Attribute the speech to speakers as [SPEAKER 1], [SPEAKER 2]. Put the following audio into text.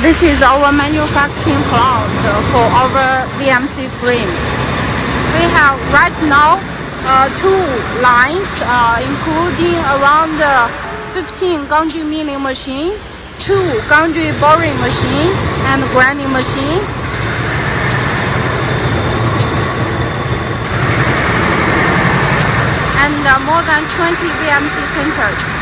[SPEAKER 1] This is our manufacturing plant uh, for our VMC frame. We have right now uh, two lines, uh, including around 15 gouge milling machine, two gouge boring machine, and grinding machine. And more than 20 VMC centers.